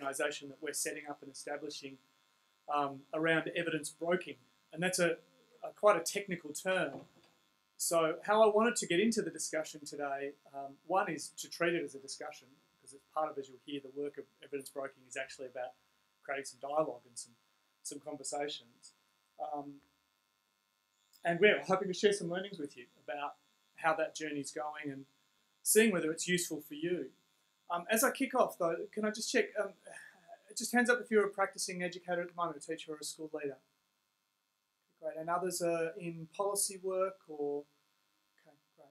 organisation that we're setting up and establishing um, around evidence broking, and that's a, a, quite a technical term. So, how I wanted to get into the discussion today, um, one is to treat it as a discussion, because it's part of, as you'll hear, the work of evidence broking is actually about creating some dialogue and some some conversations. Um, and we're hoping to share some learnings with you about how that journey is going and seeing whether it's useful for you. Um, as I kick off, though, can I just check? Um, just hands up if you're a practicing educator at the moment, a teacher or a school leader. Great. And others are in policy work or. Okay, great.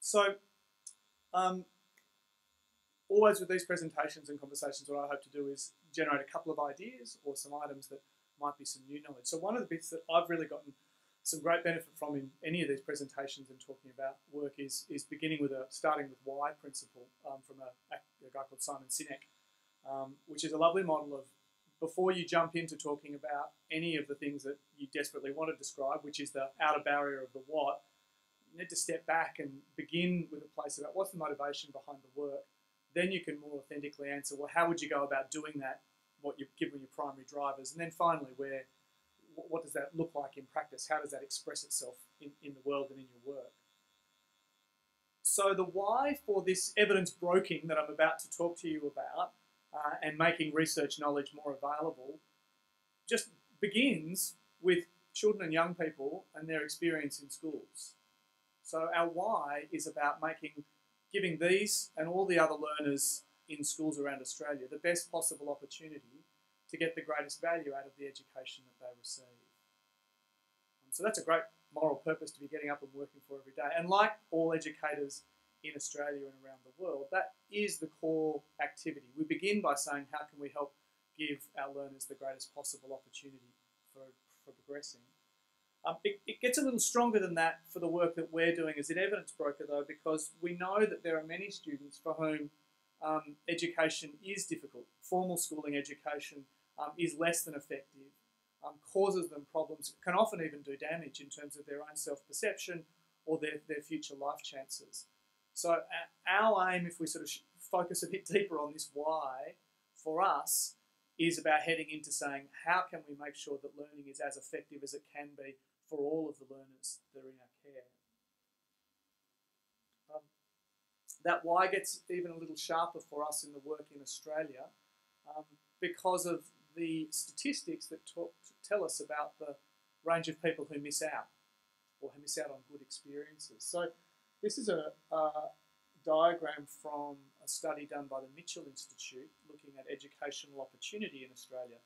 So, um, always with these presentations and conversations, what I hope to do is generate a couple of ideas or some items that might be some new knowledge. So, one of the bits that I've really gotten some great benefit from in any of these presentations and talking about work is, is beginning with a starting with why principle um, from a, a, guy called Simon Sinek, um, which is a lovely model of before you jump into talking about any of the things that you desperately want to describe, which is the outer barrier of the what, you need to step back and begin with a place about what's the motivation behind the work. Then you can more authentically answer, well, how would you go about doing that? What you've given your primary drivers, and then finally, where what does that look like in practice? How does that express itself in, in the world and in your work? So the why for this evidence broking that I'm about to talk to you about uh, and making research knowledge more available just begins with children and young people and their experience in schools. So our why is about making, giving these and all the other learners in schools around Australia the best possible opportunity to get the greatest value out of the education that they receive. Um, so that's a great moral purpose to be getting up and working for every day. And like all educators in Australia and around the world, that is the core activity. We begin by saying, how can we help give our learners the greatest possible opportunity for, for progressing? Um, it, it, gets a little stronger than that for the work that we're doing as an evidence broker, though, because we know that there are many students for whom um, education is difficult. Formal schooling education um, is less than effective, um, causes them problems, can often even do damage in terms of their own self perception or their, their future life chances. So, our aim, if we sort of focus a bit deeper on this why, for us, is about heading into saying, how can we make sure that learning is as effective as it can be for all of the learners that are in our care? Um, that why gets even a little sharper for us in the work in Australia um, because of the statistics that talk, tell us about the range of people who miss out or who miss out on good experiences. So this is a, a diagram from a study done by the Mitchell Institute looking at educational opportunity in Australia.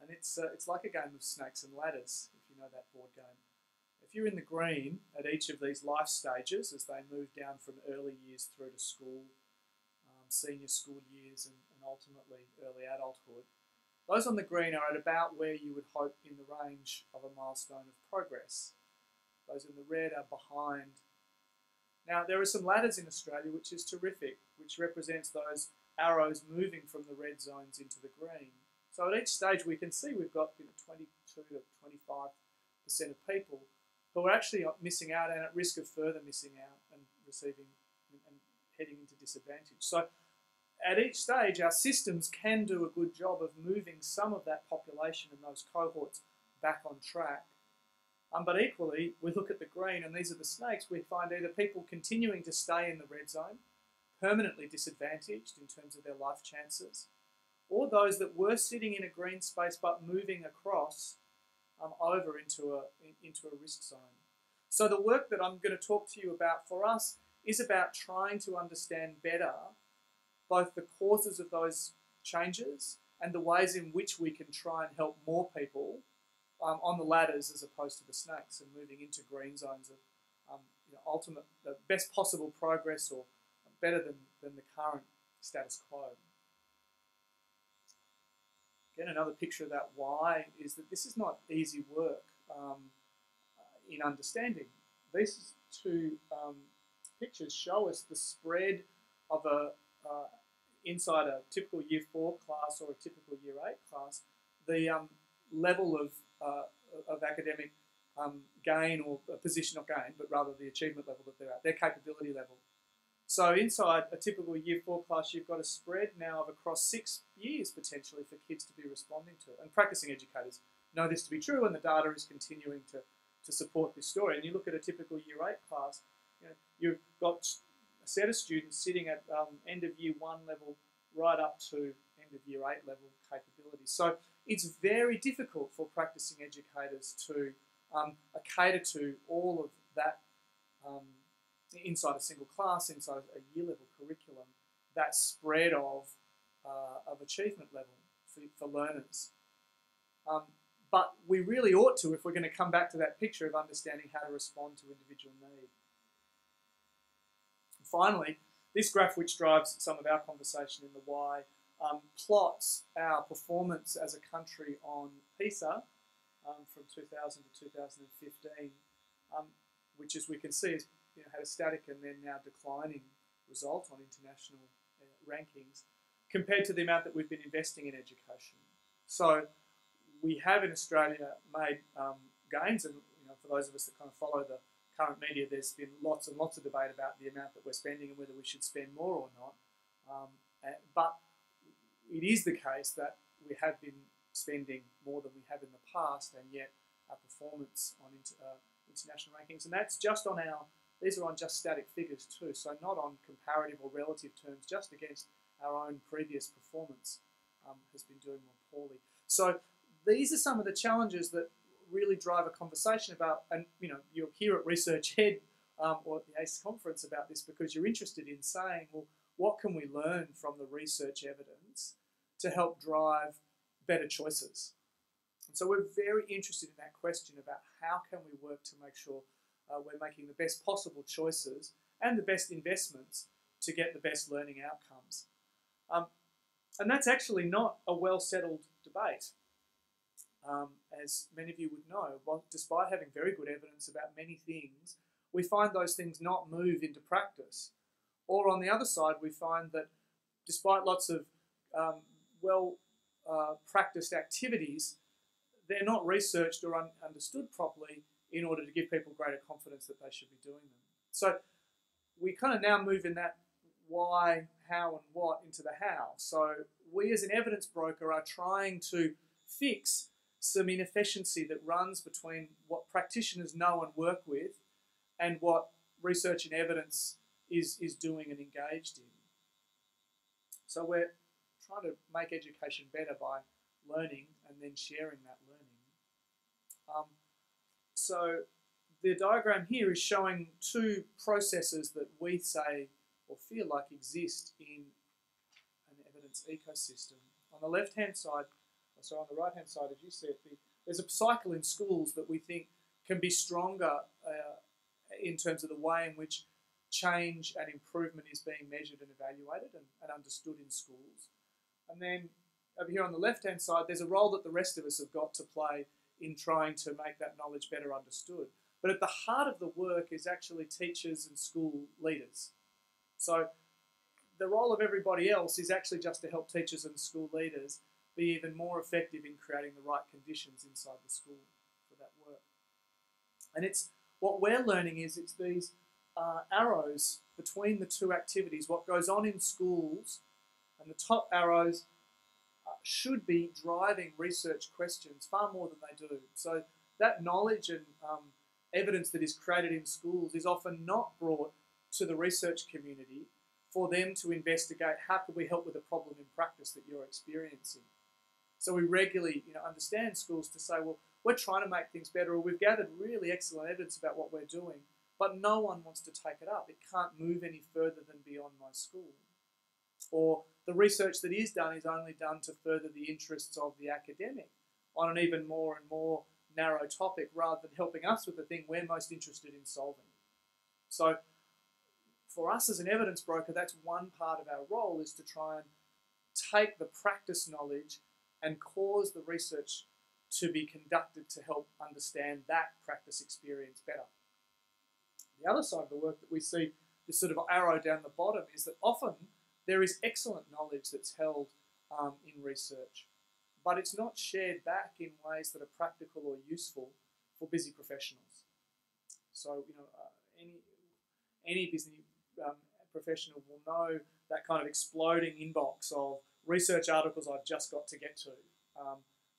And it's, uh, it's like a game of snakes and ladders, if you know that board game. If you're in the green at each of these life stages as they move down from early years through to school, um, senior school years, and, and ultimately early adulthood, those on the green are at about where you would hope in the range of a milestone of progress. Those in the red are behind. Now, there are some ladders in Australia, which is terrific, which represents those arrows moving from the red zones into the green. So at each stage, we can see we've got you know, 22 to 25% of people who are actually missing out and at risk of further missing out and receiving and heading into disadvantage. So at each stage, our systems can do a good job of moving some of that population and those cohorts back on track. Um, but equally, we look at the green, and these are the snakes, we find either people continuing to stay in the red zone, permanently disadvantaged in terms of their life chances, or those that were sitting in a green space but moving across um, over into a, into a risk zone. So the work that I'm going to talk to you about for us is about trying to understand better both the causes of those changes and the ways in which we can try and help more people um, on the ladders as opposed to the snakes and moving into green zones of um, you know, ultimate, the best possible progress or better than, than the current status quo. Again, another picture of that why is that this is not easy work um, in understanding. These two um, pictures show us the spread of a, uh, inside a typical year four class or a typical year eight class, the um, level of, uh, of academic um, gain or position of gain, but rather the achievement level that they're at, their capability level. So inside a typical year four class, you've got a spread now of across six years potentially for kids to be responding to. And practicing educators know this to be true, and the data is continuing to, to support this story. And you look at a typical year eight class, you know, you've got set of students sitting at um, end of year one level right up to end of year eight level capability. So it's very difficult for practicing educators to um, cater to all of that um, inside a single class, inside a year level curriculum, that spread of, uh, of achievement level for, for learners. Um, but we really ought to if we're going to come back to that picture of understanding how to respond to individual need. Finally, this graph, which drives some of our conversation in the why, um, plots our performance as a country on PISA um, from 2000 to 2015, um, which as we can see has you know, had a static and then now declining result on international uh, rankings compared to the amount that we've been investing in education. So we have in Australia made um, gains, and you know, for those of us that kind of follow the current media, there's been lots and lots of debate about the amount that we're spending and whether we should spend more or not. Um, but it is the case that we have been spending more than we have in the past, and yet our performance on inter, uh, international rankings, and that's just on our, these are on just static figures too, so not on comparative or relative terms, just against our own previous performance um, has been doing more poorly. So these are some of the challenges that really drive a conversation about, and you know, you're here at researchED um, or at the ACE conference about this because you're interested in saying, well, what can we learn from the research evidence to help drive better choices? And so we're very interested in that question about how can we work to make sure uh, we're making the best possible choices and the best investments to get the best learning outcomes. Um, and that's actually not a well settled debate. Um, as many of you would know, despite having very good evidence about many things, we find those things not move into practice. Or on the other side, we find that despite lots of um, well uh, practiced activities, they're not researched or un understood properly in order to give people greater confidence that they should be doing them. So we kind of now move in that why, how, and what into the how. So we as an evidence broker are trying to fix some inefficiency that runs between what practitioners know and work with and what research and evidence is, is doing and engaged in. So we're trying to make education better by learning and then sharing that um, so the diagram here is showing two processes that we say or feel like exist in an evidence ecosystem. On the left-hand side, so on the right-hand side, as you see it, the, there's a cycle in schools that we think can be stronger uh, in terms of the way in which change and improvement is being measured and evaluated and, and understood in schools. And then over here on the left-hand side, there's a role that the rest of us have got to play in trying to make that knowledge better understood. But at the heart of the work is actually teachers and school leaders. So the role of everybody else is actually just to help teachers and school leaders be even more effective in creating the right conditions inside the school for that work. And it's what we're learning is it's these uh, arrows between the two activities, what goes on in schools, and the top arrows should be driving research questions far more than they do. So that knowledge and um, evidence that is created in schools is often not brought to the research community for them to investigate how can we help with a problem in practice that you're experiencing. So we regularly you know, understand schools to say, well, we're trying to make things better, or we've gathered really excellent evidence about what we're doing, but no one wants to take it up. It can't move any further than beyond my school. Or the research that is done is only done to further the interests of the academic on an even more and more narrow topic rather than helping us with the thing we're most interested in solving. So for us as an evidence broker, that's one part of our role is to try and take the practice knowledge and cause the research to be conducted to help understand that practice experience better. The other side of the work that we see, this sort of arrow down the bottom, is that often there is excellent knowledge that's held um, in research, but it's not shared back in ways that are practical or useful for busy professionals. So, you know, uh, any any busy um, professional will know that kind of exploding inbox of research articles I've just got to get to. Um,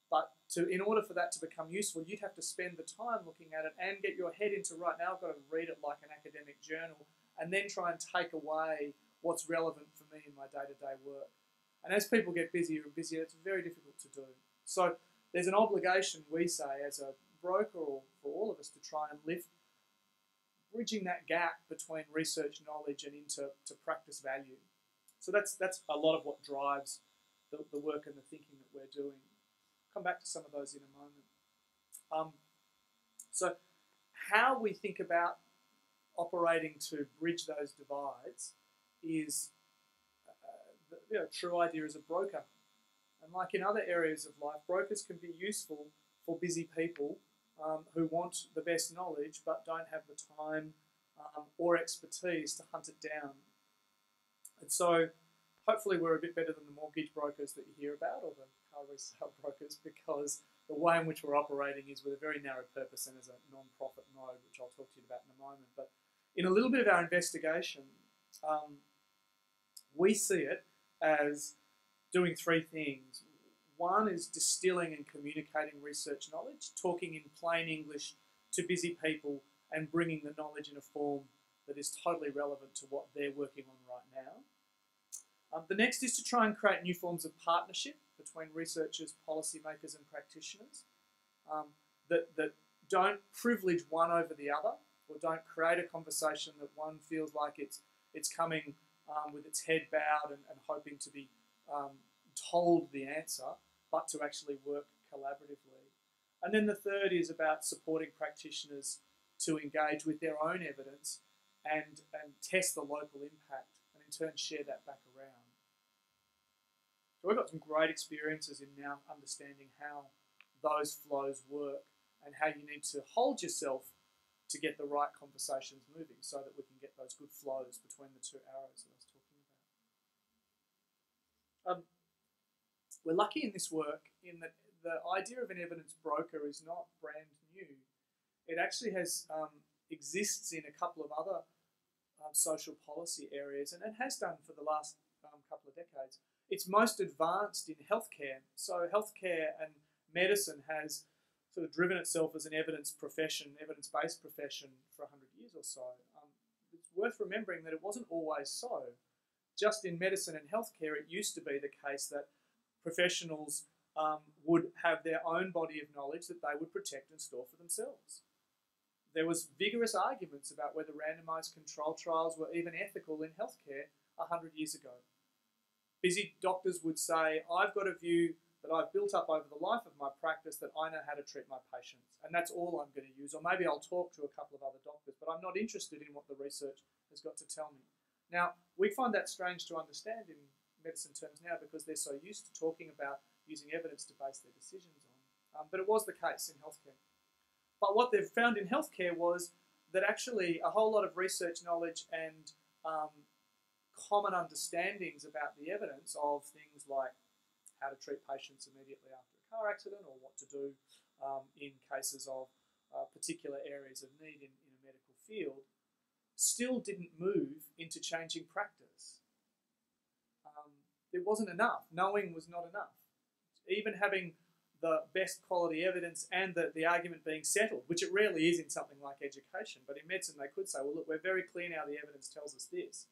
but to, in order for that to become useful, you'd have to spend the time looking at it and get your head into right now. I've got to read it like an academic journal, and then try and take away what's relevant for me in my day-to-day work. And as people get busier and busier, it's very difficult to do. So there's an obligation, we say, as a broker or for all of us to try and lift, bridging that gap between research knowledge and into to practice value. So that's that's a lot of what drives the, the work and the thinking that we're doing. Come back to some of those in a moment. Um, so how we think about operating to bridge those divides is uh, the you know, true idea as a broker. And like in other areas of life, brokers can be useful for busy people um, who want the best knowledge but don't have the time um, or expertise to hunt it down. And so hopefully we're a bit better than the mortgage brokers that you hear about or the car resale brokers because the way in which we're operating is with a very narrow purpose and as a non-profit mode, which I'll talk to you about in a moment. But in a little bit of our investigation, um, we see it as doing three things. One is distilling and communicating research knowledge, talking in plain English to busy people and bringing the knowledge in a form that is totally relevant to what they're working on right now. Um, the next is to try and create new forms of partnership between researchers, policymakers, and practitioners um, that, that don't privilege one over the other or don't create a conversation that one feels like it's, it's coming um, with its head bowed and, and hoping to be um, told the answer, but to actually work collaboratively. And then the third is about supporting practitioners to engage with their own evidence and, and test the local impact and in turn share that back around. So we've got some great experiences in now understanding how those flows work and how you need to hold yourself to get the right conversations moving so that we can get those good flows between the two arrows that I was talking about. Um, we're lucky in this work in that the idea of an evidence broker is not brand new. It actually has um, exists in a couple of other um, social policy areas and it has done for the last um, couple of decades. It's most advanced in healthcare. So healthcare and medicine has sort of driven itself as an evidence profession, evidence-based profession for 100 years or so. Um, it's worth remembering that it wasn't always so. Just in medicine and healthcare, it used to be the case that professionals um, would have their own body of knowledge that they would protect and store for themselves. There was vigorous arguments about whether randomized control trials were even ethical in healthcare 100 years ago. Busy doctors would say, I've got a view that I've built up over the life of my practice that I know how to treat my patients, and that's all I'm going to use. Or maybe I'll talk to a couple of other doctors, but I'm not interested in what the research has got to tell me. Now, we find that strange to understand in medicine terms now because they're so used to talking about using evidence to base their decisions on. Um, but it was the case in healthcare. But what they've found in healthcare was that actually a whole lot of research knowledge and um, common understandings about the evidence of things like how to treat patients immediately after a car accident or what to do um, in cases of uh, particular areas of need in, in a medical field still didn't move into changing practice. Um, it wasn't enough. Knowing was not enough. Even having the best quality evidence and the, the argument being settled, which it rarely is in something like education, but in medicine they could say, well, look, we're very clear now the evidence tells us this.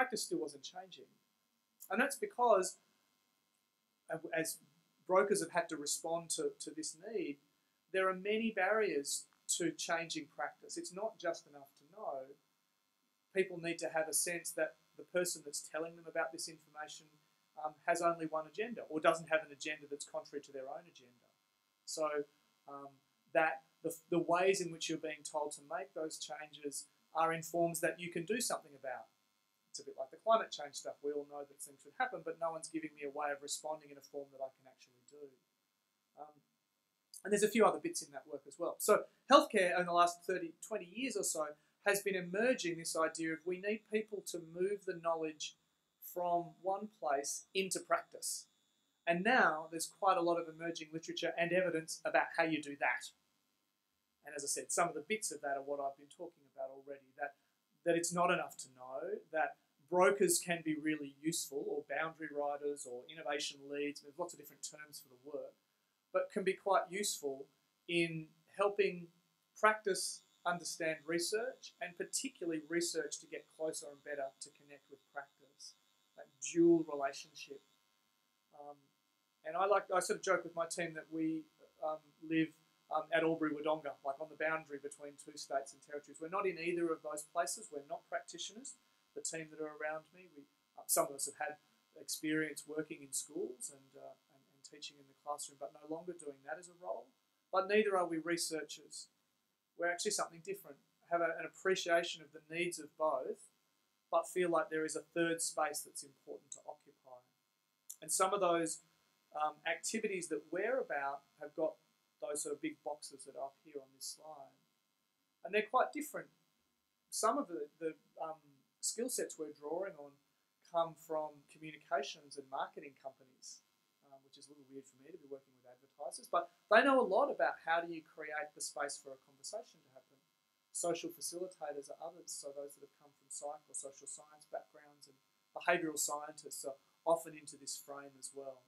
Practice still wasn't changing. And that's because as brokers have had to respond to, to this need, there are many barriers to changing practice. It's not just enough to know. People need to have a sense that the person that's telling them about this information um, has only one agenda or doesn't have an agenda that's contrary to their own agenda. So um, that the, the ways in which you're being told to make those changes are in forms that you can do something about. It's a bit like the climate change stuff. We all know that things should happen, but no one's giving me a way of responding in a form that I can actually do. Um, and there's a few other bits in that work as well. So healthcare in the last 30, 20 years or so has been emerging this idea of we need people to move the knowledge from one place into practice. And now there's quite a lot of emerging literature and evidence about how you do that. And as I said, some of the bits of that are what I've been talking about already. That that it's not enough to know, that brokers can be really useful, or boundary riders, or innovation leads. There's lots of different terms for the work, but can be quite useful in helping practice understand research, and particularly research to get closer and better to connect with practice. That dual relationship. Um, and I like I sort of joke with my team that we um, live um, at Albury Wodonga, like on the boundary between two states and territories. We're not in either of those places. We're not practitioners. The team that are around me, we uh, some of us have had experience working in schools and, uh, and, and teaching in the classroom, but no longer doing that as a role. But neither are we researchers. We're actually something different. Have a, an appreciation of the needs of both, but feel like there is a third space that's important to occupy. And some of those um, activities that we're about have got those sort of big boxes that are up here on this slide. And they're quite different. Some of the, the um, skill sets we're drawing on come from communications and marketing companies, um, which is a little weird for me to be working with advertisers, but they know a lot about how do you create the space for a conversation to happen. Social facilitators are others, so those that have come from psych or social science backgrounds and behavioural scientists are often into this frame as well.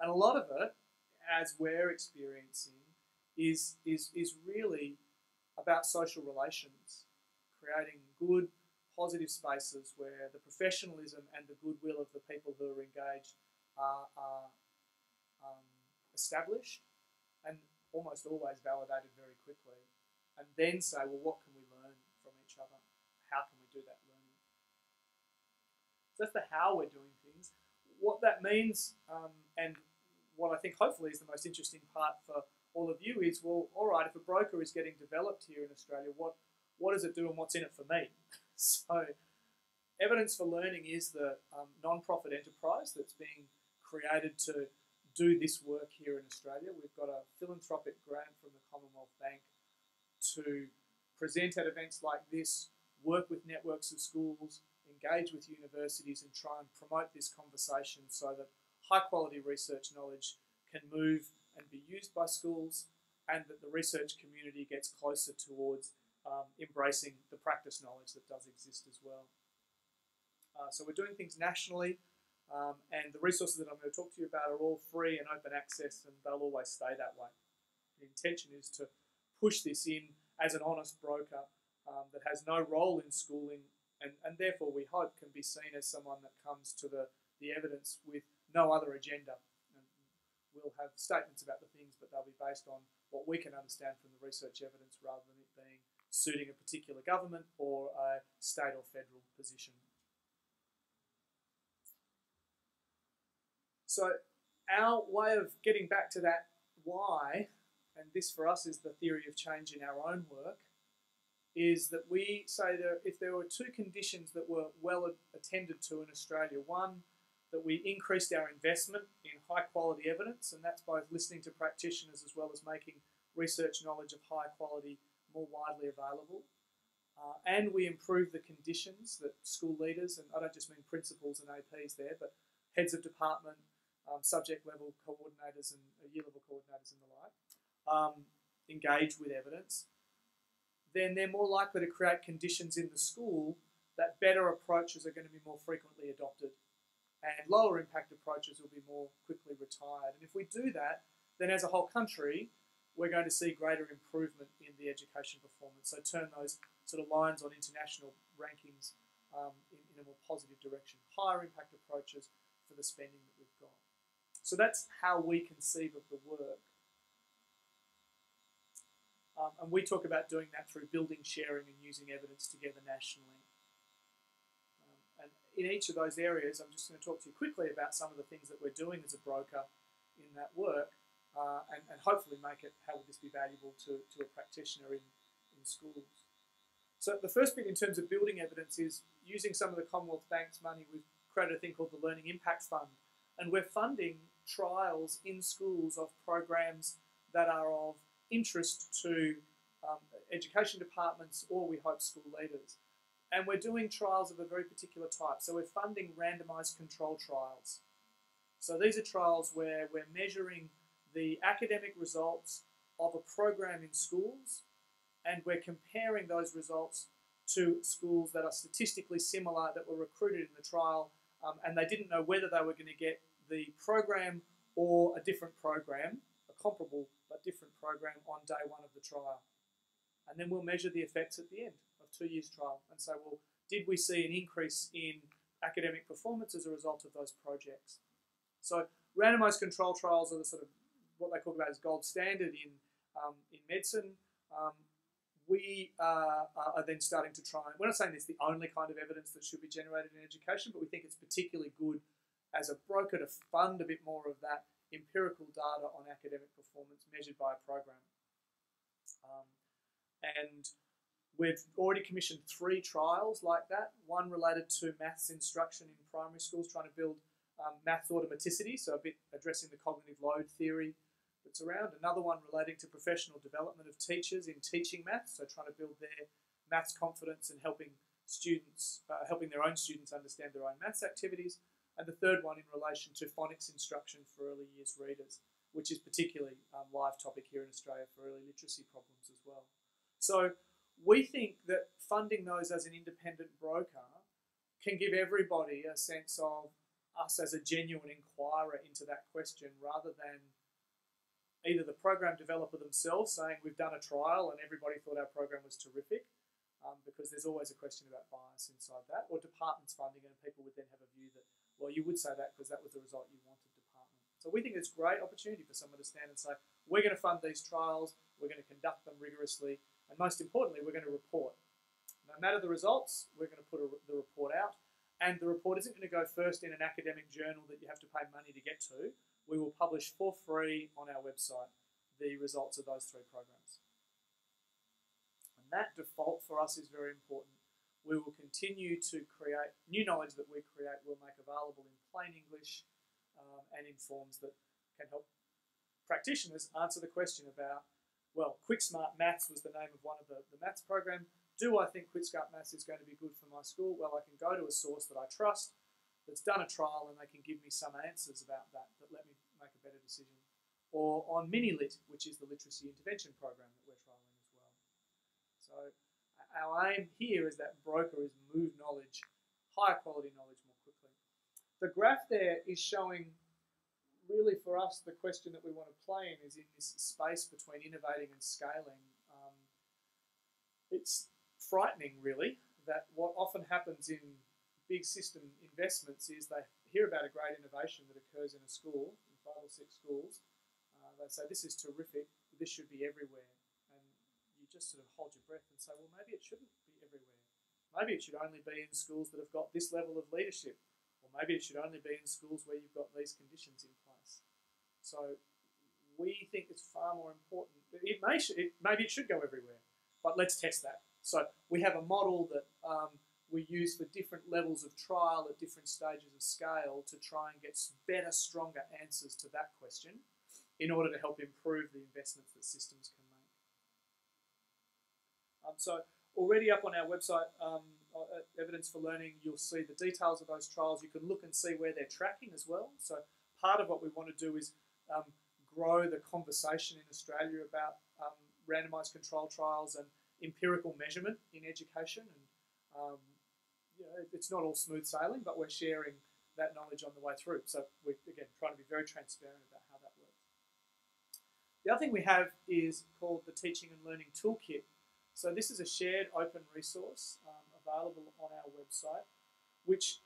And a lot of it, as we're experiencing, is, is, is really about social relations, creating good, positive spaces where the professionalism and the goodwill of the people who are engaged are, are um, established and almost always validated very quickly. And then say, well, what can we learn from each other? How can we do that learning? So that's the how we're doing things. What that means, um, and what I think hopefully is the most interesting part for all of you is, well, all right, if a broker is getting developed here in Australia, what, what does it do and what's in it for me? so Evidence for Learning is the um, non-profit enterprise that's being created to do this work here in Australia. We've got a philanthropic grant from the Commonwealth Bank to present at events like this, work with networks of schools, engage with universities and try and promote this conversation so that high quality research knowledge can move and be used by schools, and that the research community gets closer towards um, embracing the practice knowledge that does exist as well. Uh, so we're doing things nationally, um, and the resources that I'm going to talk to you about are all free and open access, and they'll always stay that way. The intention is to push this in as an honest broker um, that has no role in schooling, and, and therefore we hope can be seen as someone that comes to the, the evidence with no other agenda we'll have statements about the things, but they'll be based on what we can understand from the research evidence rather than it being suiting a particular government or a state or federal position. So our way of getting back to that why, and this for us is the theory of change in our own work, is that we say that if there were two conditions that were well attended to in Australia, one that we increased our investment in high quality evidence, and that's both listening to practitioners as well as making research knowledge of high quality more widely available. Uh, and we improve the conditions that school leaders, and I don't just mean principals and APs there, but heads of department, um, subject level coordinators, and uh, year level coordinators, and the like, um, engage with evidence, then they're more likely to create conditions in the school that better approaches are going to be more frequently adopted and lower impact approaches will be more quickly retired. And if we do that, then as a whole country, we're going to see greater improvement in the education performance. So turn those sort of lines on international rankings um, in, in, a more positive direction. Higher impact approaches for the spending that we've got. So that's how we conceive of the work. Um, and we talk about doing that through building, sharing, and using evidence together nationally in each of those areas, I'm just going to talk to you quickly about some of the things that we're doing as a broker in that work uh, and, and hopefully make it, how would this be valuable to, to a practitioner in, in schools. So the first bit in terms of building evidence is using some of the Commonwealth Bank's money, we've created a thing called the Learning Impact Fund. And we're funding trials in schools of programs that are of interest to um, education departments or we hope school leaders. And we're doing trials of a very particular type. So we're funding randomized control trials. So these are trials where we're measuring the academic results of a program in schools and we're comparing those results to schools that are statistically similar that were recruited in the trial, um, and they didn't know whether they were going to get the program or a different program, a comparable but different program on day one of the trial. And then we'll measure the effects at the end two years trial and say, well, did we see an increase in academic performance as a result of those projects? So randomized control trials are the sort of what they talk about as gold standard in um, in medicine. Um, we uh, are then starting to try. We're not saying it's the only kind of evidence that should be generated in education, but we think it's particularly good as a broker to fund a bit more of that empirical data on academic performance measured by a program. Um, and we've already commissioned three trials like that. One related to maths instruction in primary schools, trying to build um, maths automaticity, so a bit addressing the cognitive load theory that's around. Another one relating to professional development of teachers in teaching maths, so trying to build their maths confidence and helping students, uh, helping their own students understand their own maths activities and the third one in relation to phonics instruction for early years readers, which is particularly um, live topic here in Australia for early literacy problems as well. So we think that funding those as an independent broker can give everybody a sense of us as a genuine inquirer into that question rather than either the program developer themselves saying we've done a trial and everybody thought our program was terrific um, because there's always a question about bias inside that or departments funding and people would then have a view that well, you would say that because that was the result you wanted, department. So we think it's a great opportunity for someone to stand and say, we're going to fund these trials, we're going to conduct them rigorously, and most importantly, we're going to report. No matter the results, we're going to put a, the report out, and the report isn't going to go first in an academic journal that you have to pay money to get to. We will publish for free on our website the results of those three programs. And that default for us is very important we will continue to create new knowledge that we create, we'll make available in plain English um, and in forms that can help practitioners answer the question about, well, Quick Smart Maths was the name of one of the, the maths program. Do I think Quick Smart Maths is going to be good for my school? Well, I can go to a source that I trust, that's done a trial, and they can give me some answers about that that let me make a better decision. Or on MiniLit, which is the literacy intervention program that we're trialing as well. So our aim here is that brokers move knowledge, higher quality knowledge more quickly. The graph there is showing really for us the question that we want to play in is in this space between innovating and scaling. Um, it's frightening really that what often happens in big system investments is they hear about a great innovation that occurs in a school, in five or six schools. Uh, they say, this is terrific, this should be everywhere And you just sort of hold your breath and say, well, maybe it shouldn't be everywhere. Maybe it should only be in schools that have got this level of leadership, or maybe it should only be in schools where you've got these conditions in. So we think it's far more important. It may, it, maybe it should go everywhere, but let's test that. So we have a model that um, we use for different levels of trial at different stages of scale to try and get better, stronger answers to that question in order to help improve the investments that systems can um, so already up on our website, um, uh, Evidence for Learning, you'll see the details of those trials. You can look and see where they're tracking as well. So part of what we want to do is um, grow the conversation in Australia about um, randomized control trials and empirical measurement in education. And um, you know, it's not all smooth sailing, but we're sharing that knowledge on the way through. So we're, again, trying to be very transparent about how that works. The other thing we have is called the Teaching and Learning Toolkit, so this is a shared open resource um, available on our website, which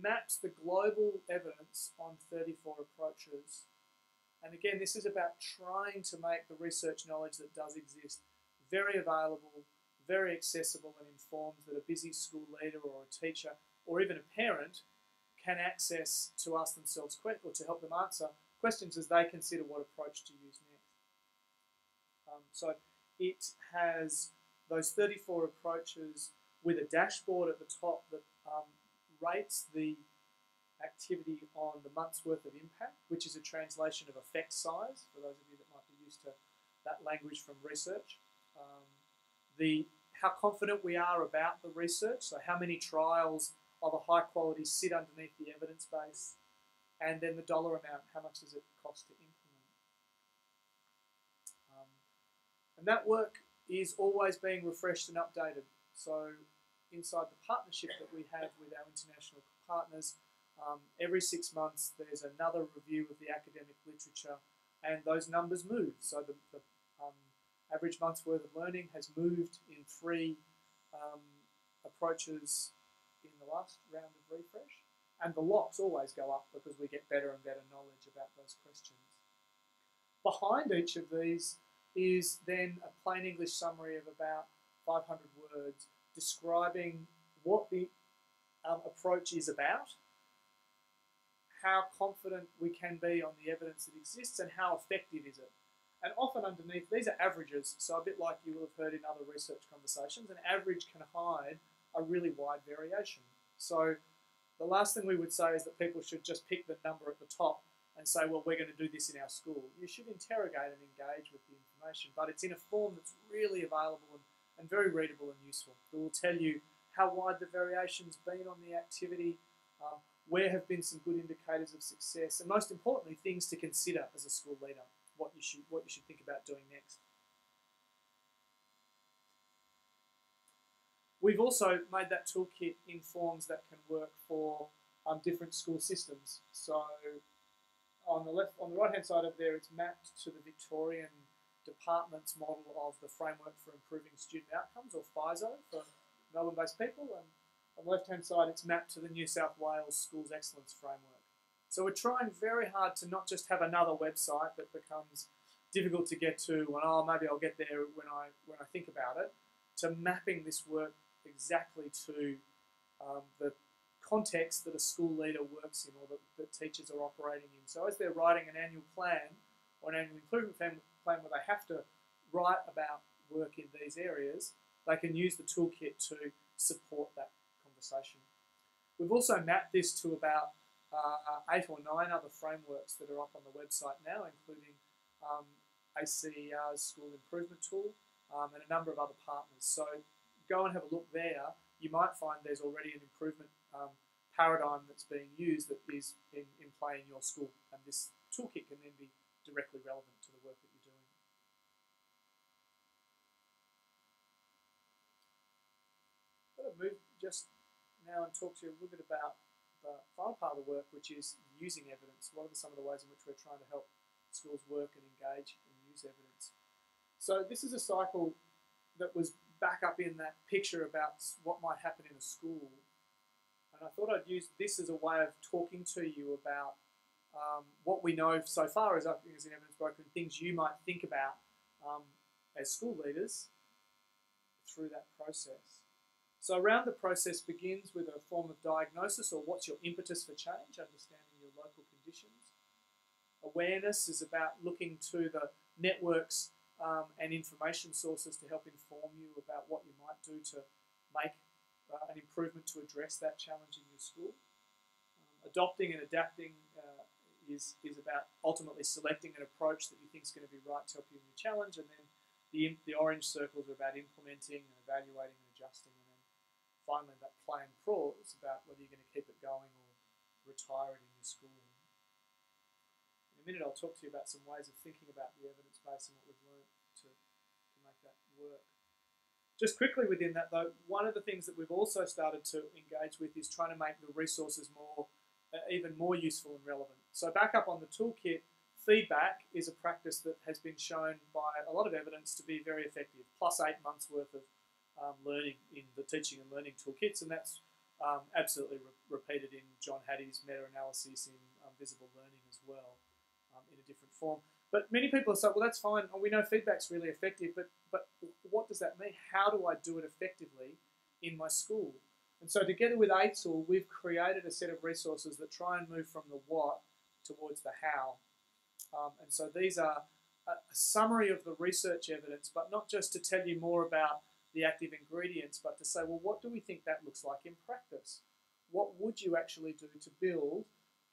maps the global evidence on 34 approaches. And again, this is about trying to make the research knowledge that does exist very available, very accessible and informed that a busy school leader or a teacher or even a parent can access to ask themselves or to help them answer questions as they consider what approach to use next. Um, so it has those 34 approaches with a dashboard at the top that um, rates the activity on the month's worth of impact, which is a translation of effect size, for those of you that might be used to that language from research. Um, the how confident we are about the research, so how many trials of a high quality sit underneath the evidence base, and then the dollar amount, how much does it cost to implement. Um, and that work is always being refreshed and updated. So inside the partnership that we have with our international partners. Um, every six months, there's another review of the academic literature, and those numbers move. So the, the um, average month's worth of learning has moved in three um, approaches in the last round of refresh, and the locks always go up because we get better and better knowledge about those questions. Behind each of these is then a plain English summary of about 500 words describing what the um, approach is about, how confident we can be on the evidence that exists, and how effective is it. And often underneath, these are averages, so a bit like you will have heard in other research conversations, an average can hide a really wide variation. So the last thing we would say is that people should just pick the number at the top and say, well, we're going to do this in our school. You should interrogate and engage with the information, but it's in a form that's really available and, and very readable and useful. It will tell you how wide the variation's been on the activity, um, where have been some good indicators of success, and most importantly, things to consider as a school leader, what you should, what you should think about doing next. We've also made that toolkit in forms that can work for um, different school systems. So on the left, on the right hand side of there, it's mapped to the Victorian Department's model of the Framework for Improving Student Outcomes, or FISO, for Melbourne-based people, and on the left hand side, it's mapped to the New South Wales Schools Excellence Framework. So we're trying very hard to not just have another website that becomes difficult to get to, and oh, maybe I'll get there when I when I think about it, to mapping this work exactly to um, the context that a school leader works in or that, that teachers are operating in. So as they're writing an annual plan or an annual improvement plan, plan where they have to write about work in these areas, they can use the toolkit to support that conversation. We've also mapped this to about uh, eight or nine other frameworks that are up on the website now, including um, ACER's School Improvement Tool um, and a number of other partners. So go and have a look there. You might find there's already an improvement um, paradigm that's being used that is in, in play in your school. And this toolkit can then be directly relevant to the work that you're doing. Move just now and talk to you a little bit about the final part of the work, which is using evidence. What are some of the ways in which we're trying to help schools work and engage and use evidence? So this is a cycle that was back up in that picture about what might happen in a school and I thought I'd use this as a way of talking to you about um, what we know so far as, as in evidence broker and things you might think about um, as school leaders through that process. So around the process begins with a form of diagnosis or what's your impetus for change, understanding your local conditions. Awareness is about looking to the networks um, and information sources to help inform you about what you might do to make uh, an improvement to address that challenge in your school. Um, adopting and adapting uh, is, is about ultimately selecting an approach that you think is going to be right to help you in your challenge, and then the, the orange circles are about implementing and evaluating and adjusting, finally that play and crawl about whether you're going to keep it going or retire it in your school. In a minute I'll talk to you about some ways of thinking about the evidence base and what we've learned to, to make that work. Just quickly within that though, one of the things that we've also started to engage with is trying to make the resources more, uh, even more useful and relevant. So back up on the toolkit, feedback is a practice that has been shown by a lot of evidence to be very effective, plus eight months worth of um, learning in the teaching and learning toolkits, and that's um, absolutely re repeated in John Hattie's meta-analysis in um, visible learning as well, um, in a different form. But many people have said, well, that's fine. And we know feedback's really effective, but, but what does that mean? How do I do it effectively in my school? And so together with AITSL, we've created a set of resources that try and move from the what towards the how. Um, and so these are a summary of the research evidence, but not just to tell you more about the active ingredients, but to say, well, what do we think that looks like in practice? What would you actually do to build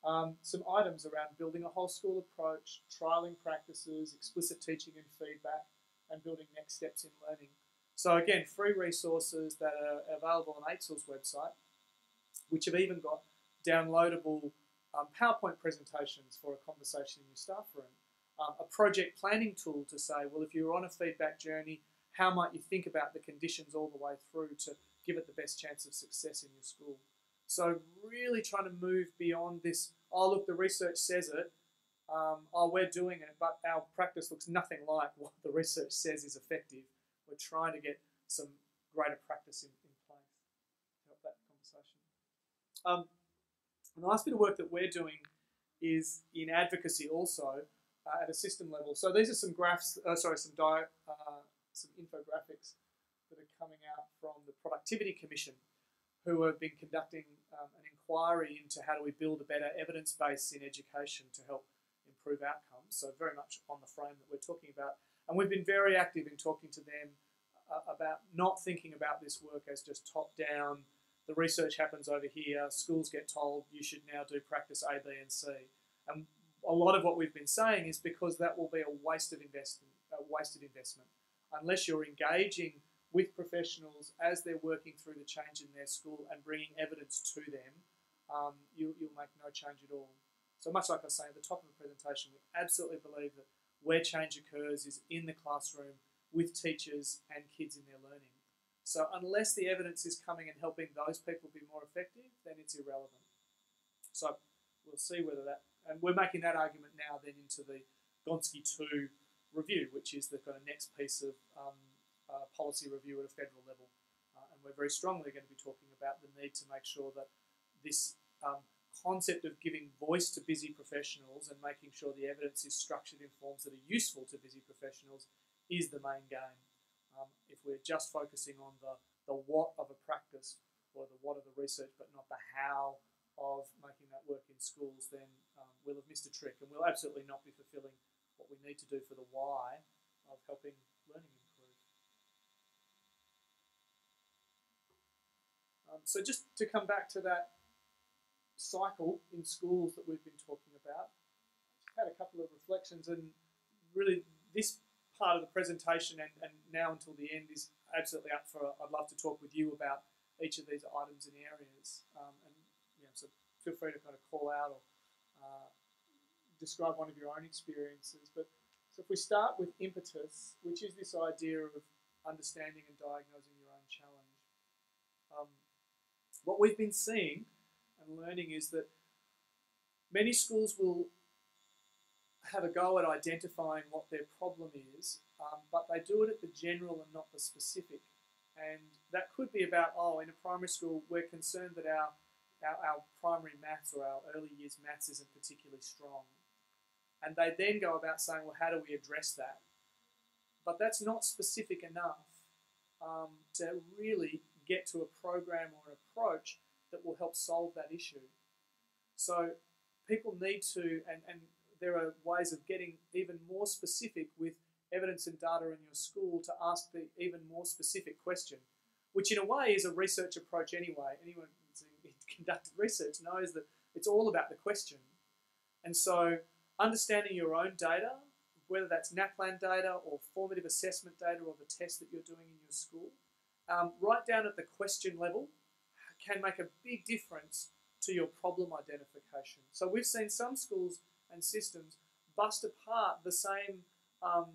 um, some items around building a whole school approach, trialing practices, explicit teaching and feedback, and building next steps in learning. So again, free resources that are available on AITSL's website, which have even got downloadable um, PowerPoint presentations for a conversation in your staff room. Um, a project planning tool to say, well, if you're on a feedback journey, how might you think about the conditions all the way through to give it the best chance of success in your school. So really trying to move beyond this. Oh, look, the research says it. Um, oh, we're doing it, but our practice looks nothing like what the research says is effective. We're trying to get some greater practice in, in place help that conversation. Um, and the last bit of work that we're doing is in advocacy also uh, at a system level. So these are some graphs, uh, sorry, some, di- uh, some infographics that are coming out from the Productivity Commission, who have been conducting um, an inquiry into how do we build a better evidence base in education to help improve outcomes. So very much on the frame that we're talking about. And we've been very active in talking to them uh, about not thinking about this work as just top down. The research happens over here. Schools get told you should now do practice A, B, and C. And a lot of what we've been saying is because that will be a waste of investment, a wasted investment, unless you're engaging with professionals as they're working through the change in their school and bringing evidence to them. Um, you, you'll make no change at all. So much like I was saying at the top of the presentation, we absolutely believe that where change occurs is in the classroom with teachers and kids in their learning. So unless the evidence is coming and helping those people be more effective, then it's irrelevant. So we'll see whether that, and we're making that argument now then into the Gonski 2 review, which is the kind of next piece of um, uh, policy review at a federal level. Uh, and we're very strongly going to be talking about the need to make sure that this um, concept of giving voice to busy professionals and making sure the evidence is structured in forms that are useful to busy professionals is the main game. Um, if we're just focusing on the, the what of a practice or the what of the research, but not the how of making that work in schools, then um, we'll have missed a trick and we'll absolutely not be fulfilling what we need to do for the why of helping learning improve. Um, so just to come back to that cycle in schools that we've been talking about. I've had a couple of reflections, and really this part of the presentation and, and now until the end is absolutely up for. I'd love to talk with you about each of these items and areas, um, and you know, so feel free to kind of call out or uh, describe one of your own experiences. But so if we start with impetus, which is this idea of understanding and diagnosing your own challenge, um, what we've been seeing and learning is that many schools will have a go at identifying what their problem is, um, but they do it at the general and not the specific. And that could be about, oh, in a primary school, we're concerned that our, our, our primary maths or our early years maths isn't particularly strong. And they then go about saying, well, how do we address that? But that's not specific enough um, to really get to a program or an approach that will help solve that issue. So people need to, and, and there are ways of getting even more specific with evidence and data in your school to ask the even more specific question, which in a way is a research approach anyway. Anyone who's conducted research knows that it's all about the question. And so understanding your own data, whether that's NAPLAN data or formative assessment data or the test that you're doing in your school, um, right down at the question level, can make a big difference to your problem identification. So we've seen some schools and systems bust apart the same um,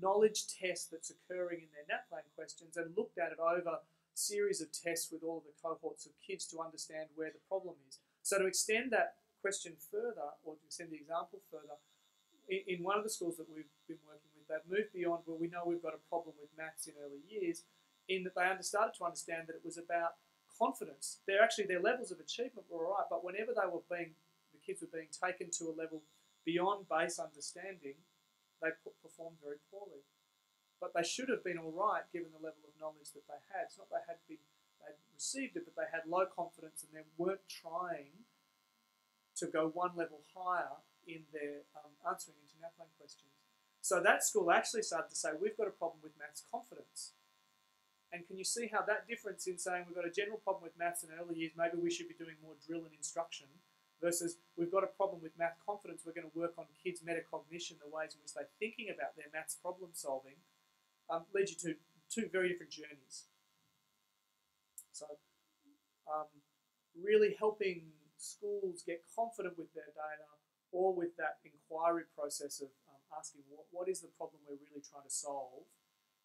knowledge test that's occurring in their NAPLAN questions and looked at it over series of tests with all of the cohorts of kids to understand where the problem is. So to extend that question further, or to extend the example further, in, in one of the schools that we've been working with, they've moved beyond where we know we've got a problem with maths in early years, in that they started to understand that it was about confidence. They're actually their levels of achievement were all right, but whenever they were being the kids were being taken to a level beyond base understanding, they performed very poorly. But they should have been all right given the level of knowledge that they had. It's not they had been they received it, but they had low confidence and they weren't trying to go one level higher in their um, answering NAPLAN questions. So that school actually started to say, we've got a problem with maths confidence. And can you see how that difference in saying we've got a general problem with maths in early years, maybe we should be doing more drill and instruction, versus we've got a problem with math confidence, we're going to work on kids' metacognition, the ways in which they're thinking about their maths problem solving, um, leads you to two very different journeys. So, um, really helping schools get confident with their data or with that inquiry process of um, asking what, what is the problem we're really trying to solve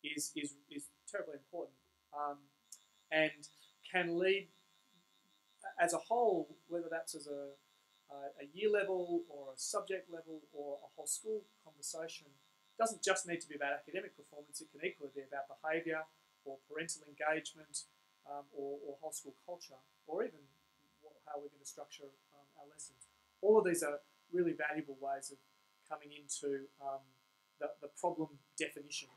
is, is, is terribly important. Um, and can lead as a whole, whether that's as a, a year level or a subject level or a whole school conversation, doesn't just need to be about academic performance, it can equally be about behaviour or parental engagement um, or, or, whole school culture or even how we're going to structure um, our lessons. All of these are really valuable ways of coming into um, the, the problem definition.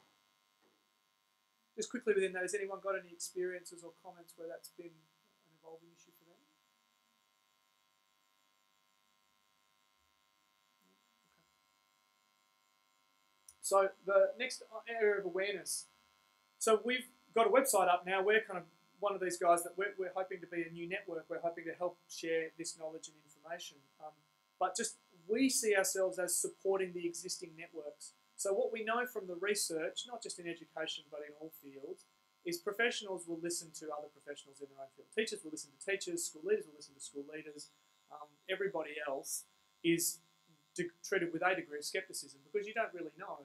Just quickly within that, has anyone got any experiences or comments where that's been an evolving issue for them? So the next area of awareness. So we've got a website up now. We're kind of one of these guys that we're, we're hoping to be a new network. We're hoping to help share this knowledge and information. Um, but just we see ourselves as supporting the existing networks. So what we know from the research, not just in education but in all fields, is professionals will listen to other professionals in their own field. Teachers will listen to teachers, school leaders will listen to school leaders. Um, everybody else is treated with a degree of skepticism because you don't really know.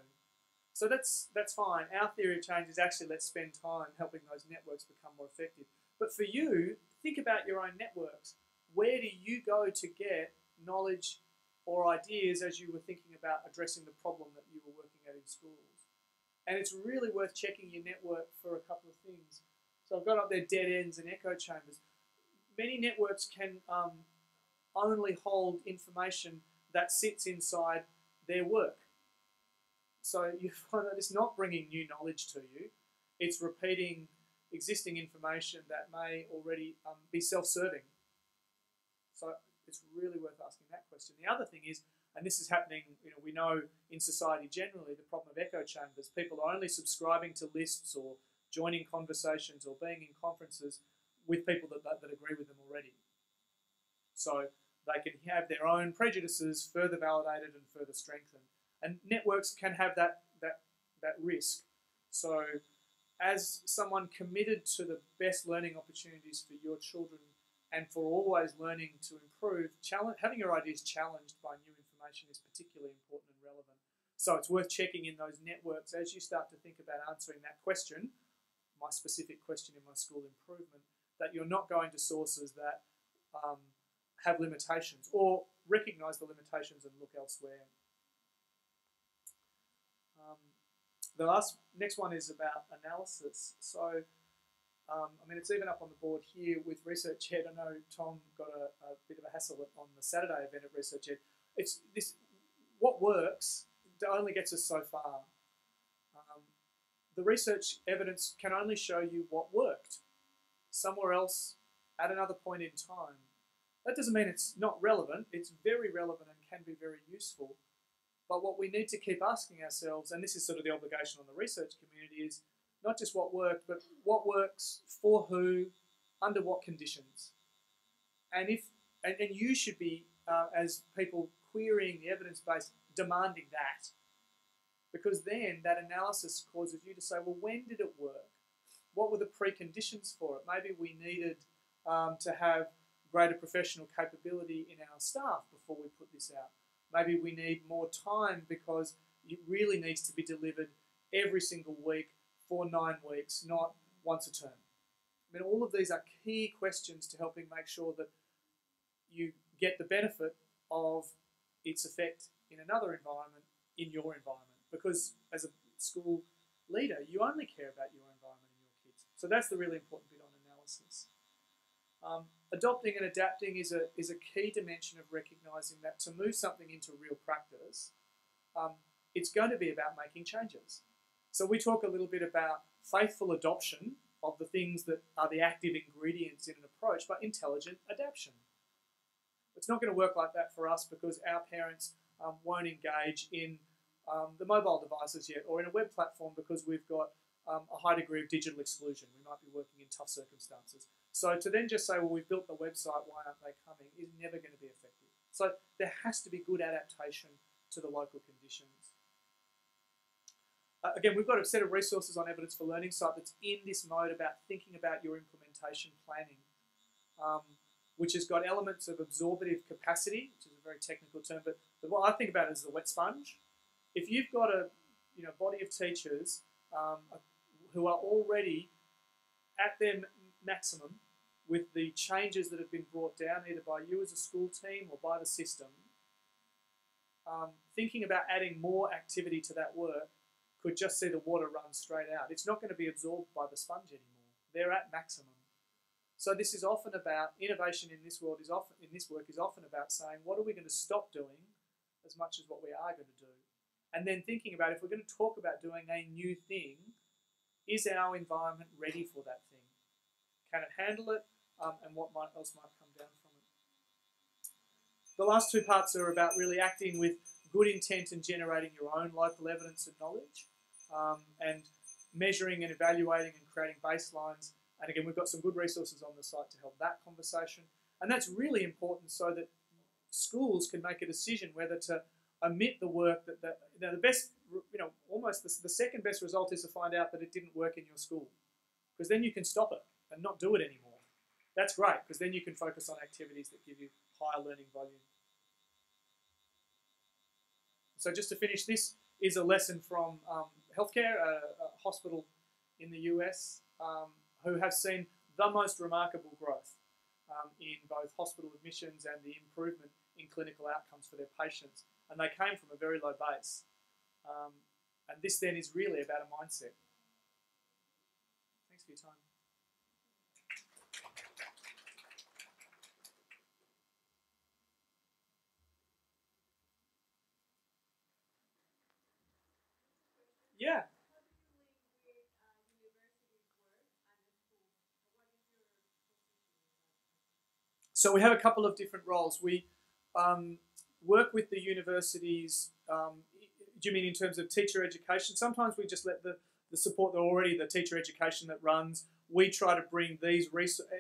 So that's that's fine. Our theory of change is actually let's spend time helping those networks become more effective. But for you, think about your own networks. Where do you go to get knowledge or ideas as you were thinking about addressing the problem that you were working at in schools? And it's really worth checking your network for a couple of things. So I've got up there dead ends and echo chambers. Many networks can um, only hold information that sits inside their work. So you find that it's not bringing new knowledge to you, it's repeating existing information that may already um, be self serving. So it's really worth asking that question. The other thing is, and this is happening, you know, we know in society generally, the problem of echo chambers. People are only subscribing to lists or joining conversations or being in conferences with people that, that, that agree with them already. So they can have their own prejudices further validated and further strengthened. And networks can have that, that, that risk. So, as someone committed to the best learning opportunities for your children and for always learning to improve, having your ideas challenged by new information is particularly important and relevant. So, it's worth checking in those networks as you start to think about answering that question, my specific question in my school improvement, that you're not going to sources that um, have limitations or recognize the limitations and look elsewhere. Um, the last next one is about analysis. So, um, I mean, it's even up on the board here with researchED. I know Tom got a, a bit of a hassle on the Saturday event at researchED. It's this what works only gets us so far. Um, the research evidence can only show you what worked. Somewhere else, at another point in time, that doesn't mean it's not relevant. It's very relevant and can be very useful. But what we need to keep asking ourselves, and this is sort of the obligation on the research community, is not just what worked, but what works for who, under what conditions. And if and, and you should be, uh, as people querying the evidence base, demanding that. Because then that analysis causes you to say, well, when did it work? What were the preconditions for it? Maybe we needed um, to have greater professional capability in our staff before we put this out. Maybe we need more time because it really needs to be delivered every single week for nine weeks, not once a term. I mean, all of these are key questions to helping make sure that you get the benefit of its effect in another environment in your environment. Because as a school leader, you only care about your environment and your kids. So that's the really important bit on analysis. Um, adopting and adapting is a, is a key dimension of recognizing that to move something into real practice, um, it's going to be about making changes. So we talk a little bit about faithful adoption of the things that are the active ingredients in an approach, but intelligent adaptation. It's not going to work like that for us because our parents um, won't engage in um, the mobile devices yet or in a web platform because we've got um, a high degree of digital exclusion. We might be working in tough circumstances. So to then just say, well, we've built the website, why aren't they coming, is never going to be effective. So there has to be good adaptation to the local conditions. Uh, again, we've got a set of resources on Evidence for Learning site that's in this mode about thinking about your implementation planning, um, which has got elements of absorptive capacity, which is a very technical term, but, what I think about is the wet sponge. If you've got a you know body of teachers um, who are already at their maximum with the changes that have been brought down either by you as a school team or by the system, um, thinking about adding more activity to that work could just see the water run straight out. It's not going to be absorbed by the sponge anymore. They're at maximum. So this is often about innovation in this world is often in this work is often about saying what are we going to stop doing as much as what we are going to do. And then thinking about if we're going to talk about doing a new thing, is our environment ready for that thing? Can it handle it? Um, and what might, else might come down from it? The last two parts are about really acting with good intent and generating your own local evidence and knowledge, um, and measuring and evaluating and creating baselines. And again, we've got some good resources on the site to help that conversation. And that's really important so that schools can make a decision whether to omit the work that the, now the best, you know, almost the, the second best result is to find out that it didn't work in your school. Because then you can stop it and not do it anymore. That's great, because then you can focus on activities that give you higher learning volume. So just to finish, this is a lesson from um, healthcare, a, a, hospital in the US, um, who have seen the most remarkable growth um, in both hospital admissions and the improvement in clinical outcomes for their patients. And they came from a very low base. Um, and this then is really about a mindset. Thanks for your time. Yeah. So we have a couple of different roles. We um, work with the universities. Um, do you mean in terms of teacher education? Sometimes we just let the, the support that already the teacher education that runs. We try to bring these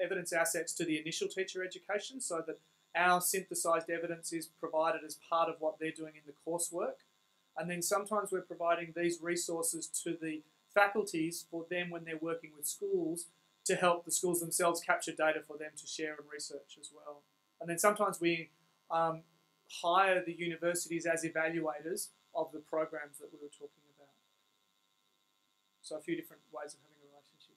evidence assets to the initial teacher education so that our synthesized evidence is provided as part of what they're doing in the coursework. And then sometimes we're providing these resources to the faculties for them when they're working with schools to help the schools themselves capture data for them to share and research as well. And then sometimes we um, hire the universities as evaluators of the programs that we were talking about. So a few different ways of having a relationship.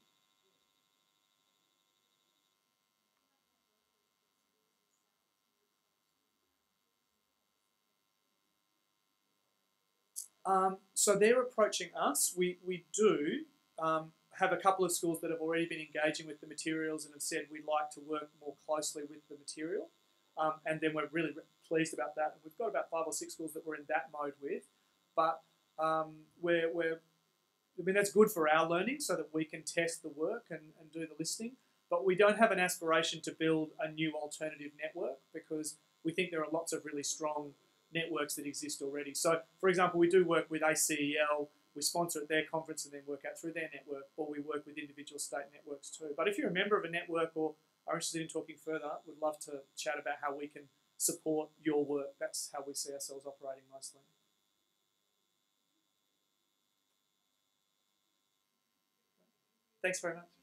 Um, so they're approaching us. We, we do um, have a couple of schools that have already been engaging with the materials and have said we'd like to work more closely with the material. Um, and then we're really pleased about that. We've got about five or six schools that we're in that mode with, but um, we're, we're, I mean, that's good for our learning so that we can test the work and, and do the listing. But we don't have an aspiration to build a new alternative network because we think there are lots of really strong networks that exist already. So, for example, we do work with ACEL, we sponsor at their conference and then work out through their network, or we work with individual state networks too. But if you're a member of a network or are interested in talking further, would love to chat about how we can support your work. That's how we see ourselves operating mostly. Thanks very much.